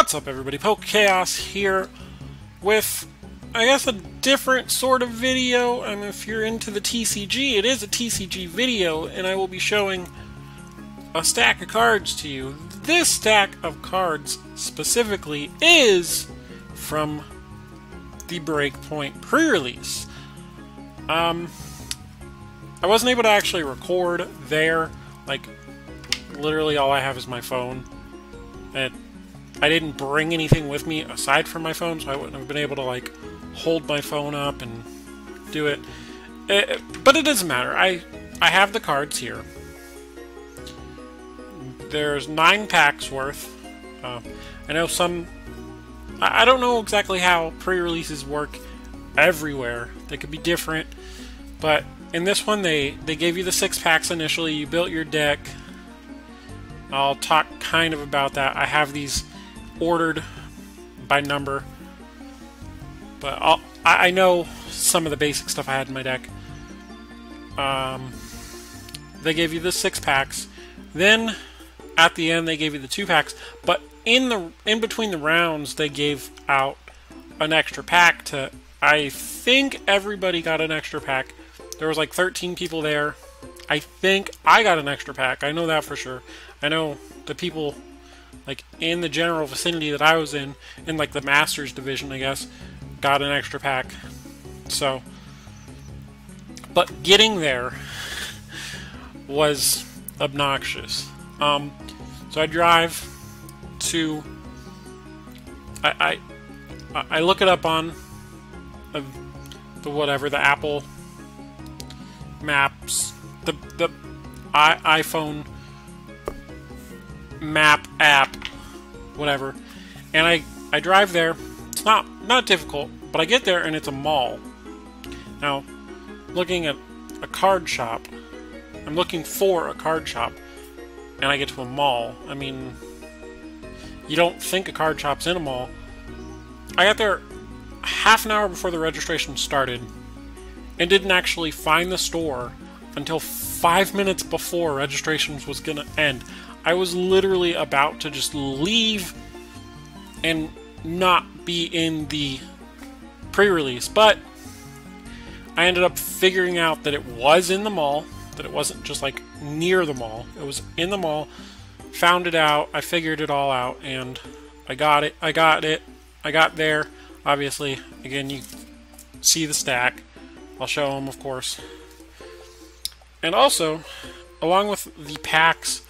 What's up, everybody? PokéKaos here with, I guess, a different sort of video. I if you're into the TCG, it is a TCG video, and I will be showing a stack of cards to you. This stack of cards specifically is from the Breakpoint pre-release. Um, I wasn't able to actually record there. Like, literally all I have is my phone. And I didn't bring anything with me aside from my phone, so I wouldn't have been able to, like, hold my phone up and do it. it eh, but it doesn't matter. I, I have the cards here. There's nine packs worth. Uh, I know some... I, I don't know exactly how pre-releases work everywhere. They could be different. But in this one, they, they gave you the six packs initially. You built your deck. I'll talk kind of about that. I have these ordered by number. But I'll, I know some of the basic stuff I had in my deck. Um, they gave you the six packs. Then at the end they gave you the two packs. But in the in between the rounds they gave out an extra pack to I think everybody got an extra pack. There was like 13 people there. I think I got an extra pack. I know that for sure. I know the people like in the general vicinity that I was in, in like the Masters division, I guess, got an extra pack. So, but getting there was obnoxious. Um, so I drive to. I, I I look it up on uh, the whatever the Apple Maps the the I, iPhone map app, whatever, and I I drive there. It's not not difficult, but I get there and it's a mall. Now, looking at a card shop, I'm looking for a card shop, and I get to a mall. I mean, you don't think a card shop's in a mall. I got there half an hour before the registration started and didn't actually find the store until five minutes before registrations was gonna end. I was literally about to just leave and not be in the pre-release, but I ended up figuring out that it was in the mall, that it wasn't just like near the mall. It was in the mall. Found it out. I figured it all out and I got it. I got it. I got there. Obviously, again, you see the stack. I'll show them, of course. And also, along with the packs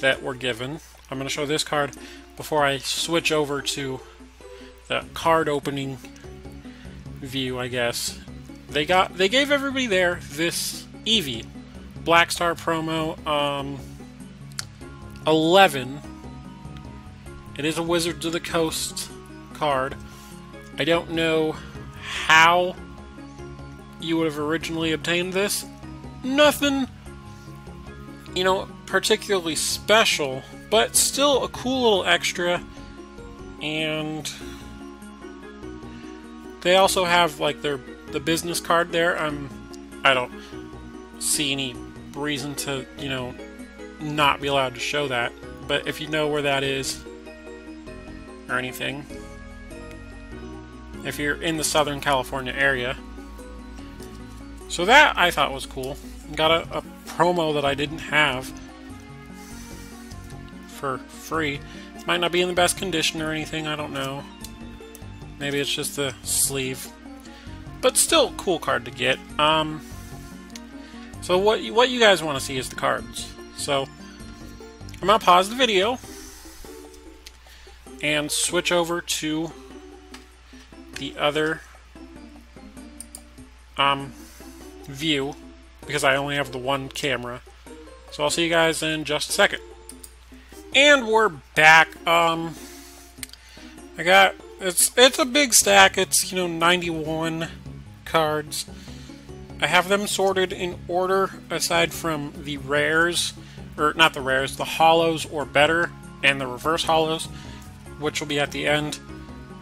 that were given, I'm going to show this card before I switch over to the card opening view, I guess. They got they gave everybody there this Eevee Black Star promo um, 11. It is a Wizards of the Coast card. I don't know how you would have originally obtained this nothing, you know, particularly special, but still a cool little extra. And they also have like their the business card there. I'm I don't see any reason to, you know, not be allowed to show that. But if you know where that is or anything, if you're in the Southern California area. So that I thought was cool got a, a promo that I didn't have for free. Might not be in the best condition or anything, I don't know. Maybe it's just the sleeve. But still, cool card to get. Um, so what you, what you guys want to see is the cards. So I'm going to pause the video and switch over to the other um, view because I only have the one camera. So I'll see you guys in just a second. And we're back. Um, I got it's it's a big stack. It's you know 91 cards. I have them sorted in order aside from the rares, or not the rares, the holos or better, and the reverse holos, which will be at the end.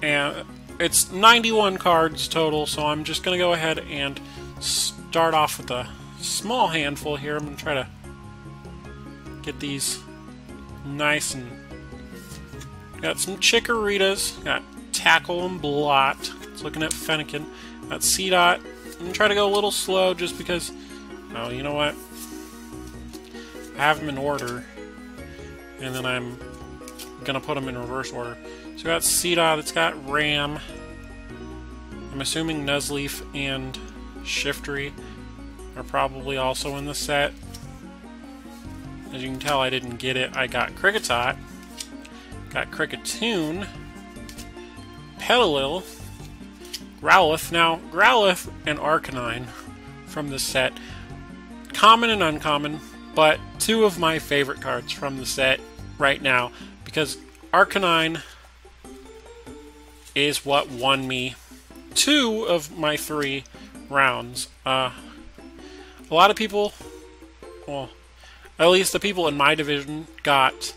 And it's 91 cards total, so I'm just to go ahead and start off with a small handful here. I'm to try to get these nice and Got some Chikoritas. Got Tackle and Blot. It's looking at Fennekin. Got Seedot. I'm going to try to go a little slow just because... Oh, you know what? I have them in order. And then I'm to put them in reverse order. So got Seedot. It's got Ram. I'm assuming Nuzleaf and Shiftry are probably also in the set. As you can tell, I didn't get it. I got Kricketot, got Kricketune, Petilil, Growlithe. Now, Growlithe and Arcanine from the set, common and uncommon, but two of my favorite cards from the set right now because Arcanine is what won me two of my three rounds. Uh, a lot of people, well, at least the people in my division got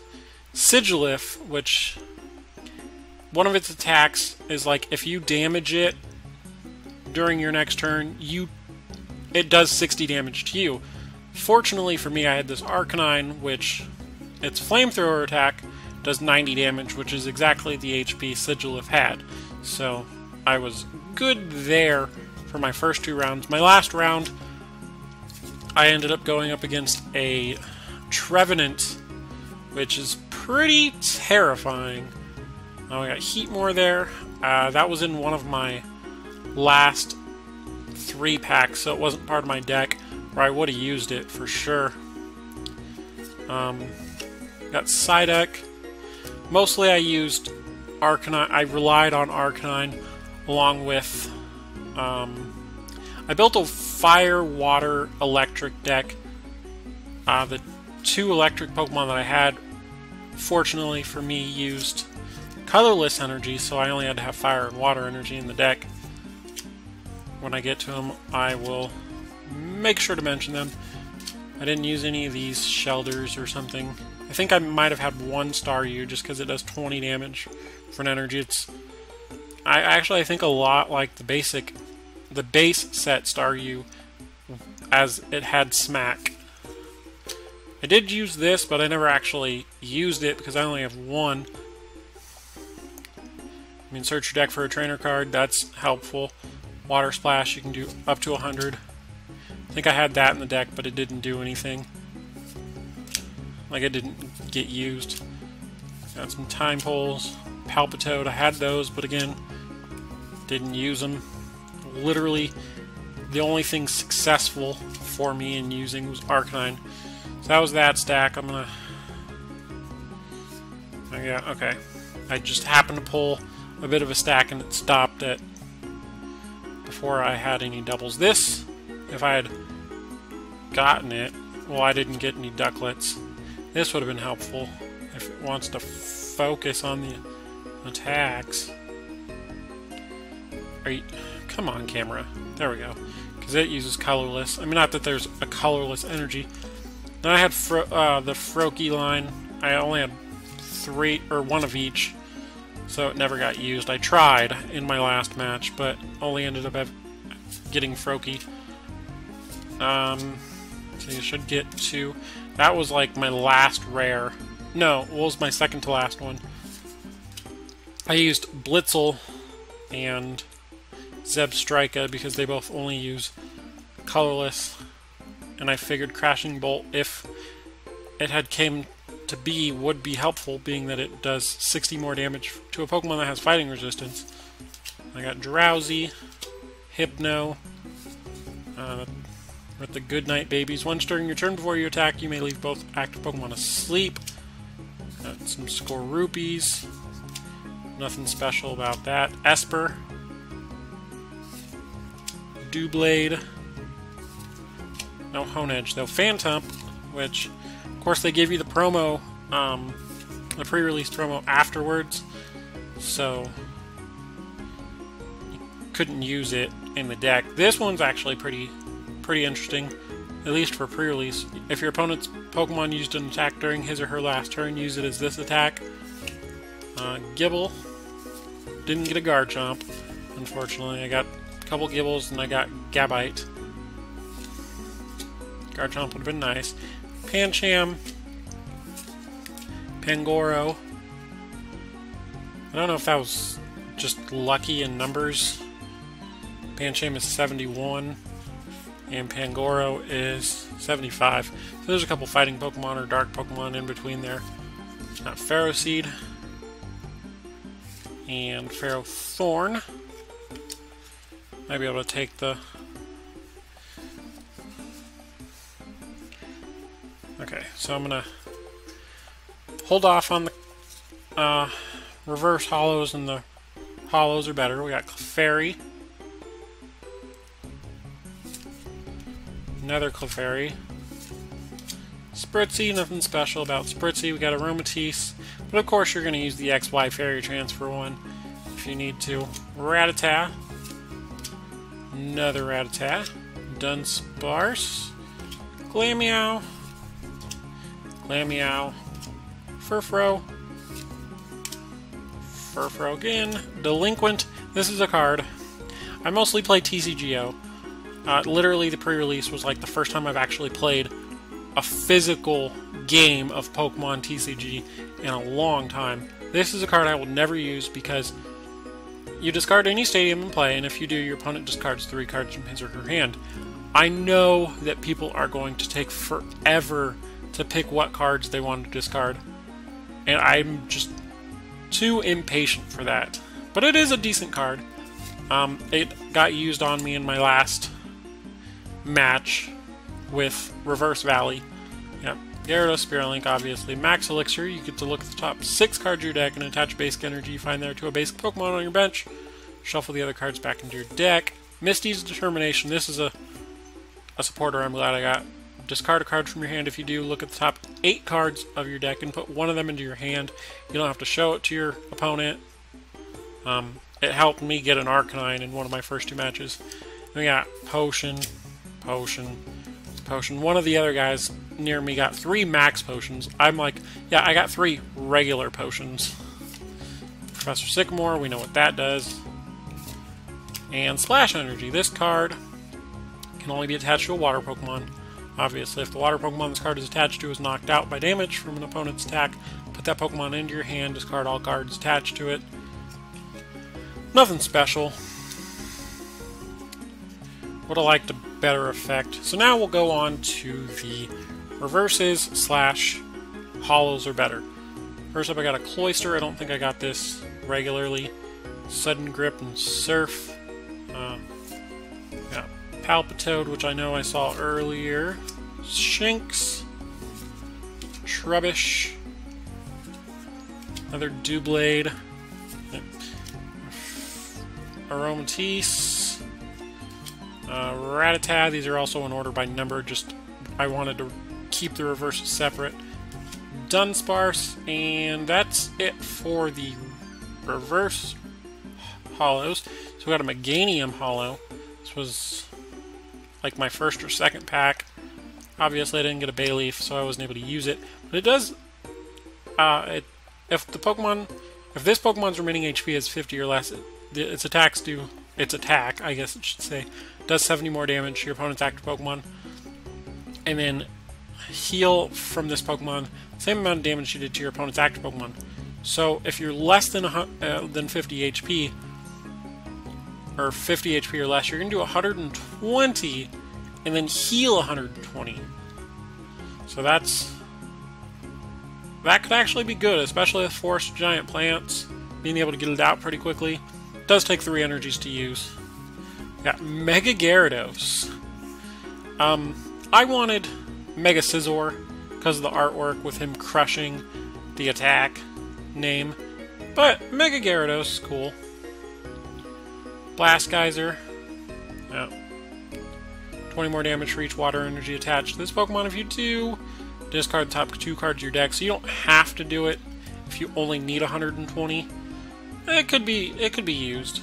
Sigilyph, which one of its attacks is like if you damage it during your next turn, you it does 60 damage to you. Fortunately for me, I had this Arcanine, which its flamethrower attack does 90 damage, which is exactly the HP Sigilyph had. So I was good there for my first two rounds. My last round, I ended up going up against a Trevenant, which is pretty terrifying. Now I got Heatmor there. Uh, that was in one of my last three packs, so it wasn't part of my deck, or I would have used it for sure. Um, got Psyduck. Mostly I used Arcanine. I relied on Arcanine along with um, I built a fire, water, electric deck. Uh, the two electric Pokemon that I had, fortunately for me, used colorless energy, so I only had to have fire and water energy in the deck. When I get to them, I will make sure to mention them. I didn't use any of these shelters or something. I think I might have had one Staryu just because it does 20 damage for an energy. It's I actually I think a lot like the basic the base set Staryu as it had smack. I did use this, but I never actually used it because I only have one. I mean, search your deck for a trainer card, that's helpful. Water Splash, you can do up to 100. I think I had that in the deck, but it didn't do anything. Like, it didn't get used. Got some Tympoles, Palpitoad, I had those, but again, didn't use them literally the only thing successful for me in using was Arcanine. So that was that stack. I'm gonna... Oh, yeah, okay. I just happened to pull a bit of a stack and it stopped it before I had any doubles. This, if I had gotten it, well, I didn't get any Duckletts. This would have been helpful if it wants to focus on the attacks. Are you... Come on, camera. There we go. Because it uses colorless. I mean, not that there's a colorless energy. Then I had Fro uh, the Froakie line. I only had three, or one of each. So it never got used. I tried in my last match, but only ended up getting Froakie. Um, so you should get two. That was like my last rare. No, it was my second to last one. I used Blitzle and Zeb Zebstrika because they both only use colorless and I figured Crashing Bolt if it had came to be would be helpful being that it does 60 more damage to a Pokemon that has fighting resistance. I got Drowzee, Hypno, uh, with the Goodnight Babies. Once during your turn before you attack, you may leave both active Pokemon asleep. Got some Skorupis. Nothing special about that. Espurr, Doublade. No Honedge, though. Phantump, which, of course, they give you the promo, um, the pre-release promo afterwards, so you couldn't use it in the deck. This one's actually pretty, pretty interesting, at least for pre-release. If your opponent's Pokemon used an attack during his or her last turn, use it as this attack. Uh, Gible didn't get a Garchomp, unfortunately. I got a couple Gibles, and I got Gabite. Garchomp would have been nice. Pancham. Pangoro. I don't know if that was just lucky in numbers. Pancham is 71, and Pangoro is 75. So there's a couple fighting Pokemon or dark Pokemon in between there. Not Ferroseed and Ferrothorn. Might be able to take the... Okay, so I'm going to hold off on the uh, reverse holos and the holos are better. We got Clefairy. Another Clefairy. Spritzee, nothing special about Spritzee. We got Aromatisse. But of course you're going to use the XY Fairy Transfer one if you need to. Rattata. Another Rattata. Dunsparce. Glameow. Glameow. Furfrou. Furfrou again. Delinquent. This is a card. I mostly play TCGO. Uh, literally, the pre-release was like the first time I've actually played a physical game of Pokemon TCG in a long time. This is a card I will never use because you discard any stadium in play, and if you do, your opponent discards three cards from his or her hand. I know that people are going to take forever to pick what cards they want to discard, and I'm just too impatient for that. But it is a decent card. Um, it got used on me in my last match with Reverse Valley. Yep. Gyarados, Spirit Link, obviously. Max Elixir, you get to look at the top six cards of your deck and attach basic energy you find there to a basic Pokemon on your bench. Shuffle the other cards back into your deck. Misty's Determination, this is a, a supporter I'm glad I got. Discard a card from your hand if you do. Look at the top eight cards of your deck and put one of them into your hand. You don't have to show it to your opponent. Um, it helped me get an Arcanine in one of my first two matches. we got Potion, Potion, Potion. One of the other guys near me got three max potions. I'm like, yeah, I got three regular potions. Professor Sycamore, we know what that does. And Splash Energy. This card can only be attached to a water Pokemon. Obviously, if the water Pokemon this card is attached to is knocked out by damage from an opponent's attack, put that Pokemon into your hand, discard all cards attached to it. Nothing special. Would have liked a better effect. So now we'll go on to the reverses slash holos are better. First up, I got a Cloyster. I don't think I got this regularly. Sudden Grip and Surf. Uh, Palpitoad, which I know I saw earlier. Shinx. Trubbish. Another Doublade, Aromatisse. Uh, Rattata, these are also in order by number, just I wanted to keep the reverses separate. Dunsparce, and that's it for the reverse holos. So we got a Meganium holo. This was like my first or second pack. Obviously, I didn't get a Bayleef, so I wasn't able to use it. But it does. Uh, it, if the Pokemon, if this Pokemon's remaining HP is 50 or less, it, its attacks do. Its attack, I guess it should say, does 70 more damage to your opponent's active Pokemon. And then heal from this Pokemon same amount of damage you did to your opponent's active Pokemon. So if you're less than uh, than 50 HP, or 50 HP or less, you're going to do 120 and then heal 120. So that's that could actually be good, especially with forest giant plants. Being able to get it out pretty quickly. It does take three energies to use. Got Mega Gyarados. Um, I wanted Mega Scizor because of the artwork with him crushing the attack name. But Mega Gyarados is cool. Blast Geyser. Yeah. 20 more damage for each water energy attached to this Pokemon. If you do, discard the top two cards of your deck, so you don't have to do it if you only need 120. It could be it could be used.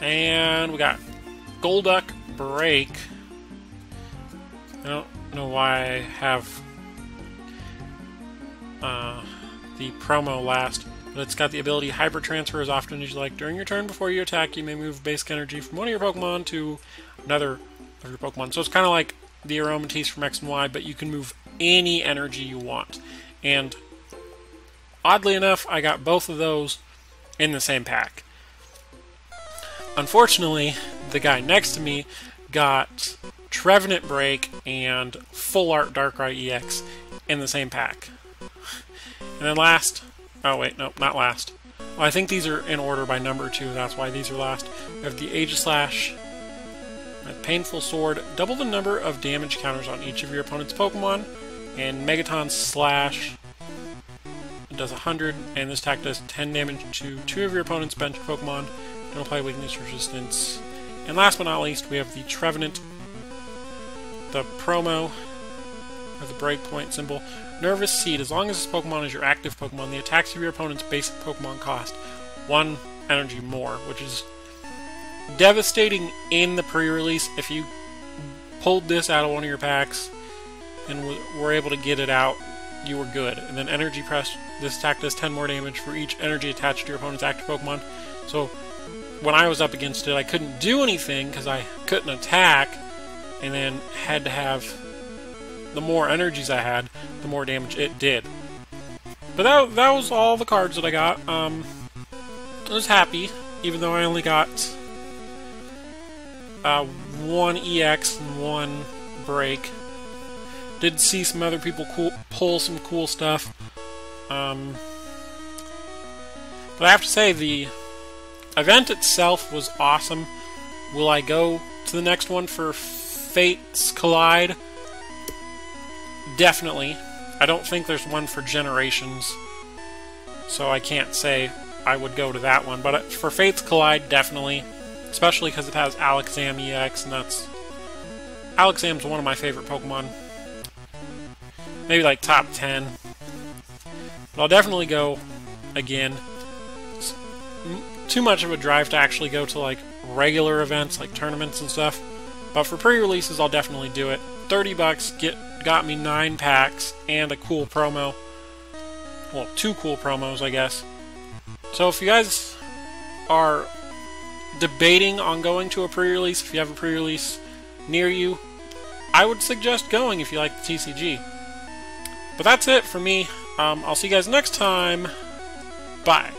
And we got Golduck Break. I don't know why I have uh, the promo last, but it's got the ability Hyper Transfer as often as you like. During your turn before you attack, you may move basic energy from one of your Pokemon to another of your Pokemon. So it's kind of like the Aromatisse from X and Y, but you can move any energy you want. And oddly enough, I got both of those in the same pack. Unfortunately, the guy next to me got Trevenant Break and Full Art Darkrai EX in the same pack. And then last, oh wait, no, not last. Well, I think these are in order by number two, that's why these are last. We have the Aegislash, a Painful Sword, double the number of damage counters on each of your opponent's Pokemon, and Megaton Slash it does 100, and this attack does 10 damage to two of your opponent's bench Pokemon. Don't apply weakness resistance. And last but not least, we have the Trevenant, the promo, or the breakpoint symbol. Nervous Seed. As long as this Pokemon is your active Pokemon, the attacks of your opponent's basic Pokemon cost one energy more, which is devastating in the pre-release. If you pulled this out of one of your packs and were able to get it out, you were good. And then Energy Press, this attack does 10 more damage for each energy attached to your opponent's active Pokemon. So when I was up against it, I couldn't do anything because I couldn't attack, and then had to have the more energies I had, the more damage it did. But that, that was all the cards that I got. Um, I was happy, even though I only got uh, one EX and one break. Did see some other people cool, pull some cool stuff. Um, but I have to say, the event itself was awesome. Will I go to the next one for Fates Collide? Definitely. I don't think there's one for Generations, so I can't say I would go to that one. But uh, for Fates Collide, definitely. Especially because it has Alakazam EX, and that's... Alakazam's one of my favorite Pokemon. Maybe like top 10. But I'll definitely go again. It's too much of a drive to actually go to like regular events, like tournaments and stuff. But for pre-releases, I'll definitely do it. 30 bucks get got me 9 packs and a cool promo. Well, two cool promos, I guess. So if you guys are debating on going to a pre-release, if you have a pre-release near you, I would suggest going if you like the TCG. But that's it for me. Um, I'll see you guys next time. Bye.